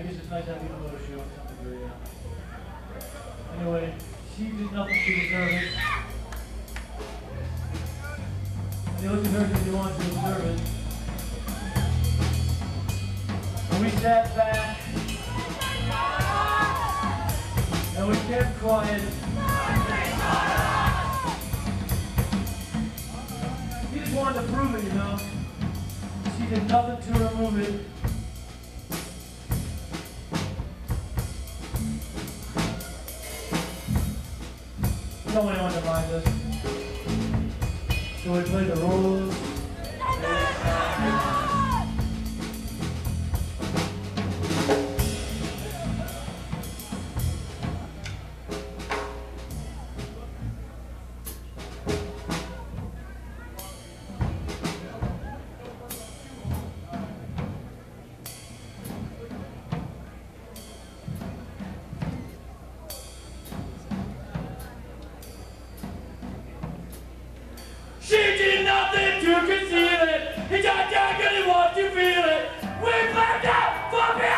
I guess it's nice to have people notice you to some yeah. Anyway, she did nothing to deserve it. And the only person you want to observe it. And we sat back. And we kept quiet. He just wanted to prove it, you know. She did nothing to remove it. Want anyone to mind us. So we play the rules. can feel it. It's our dad gonna to feel it. We're back up for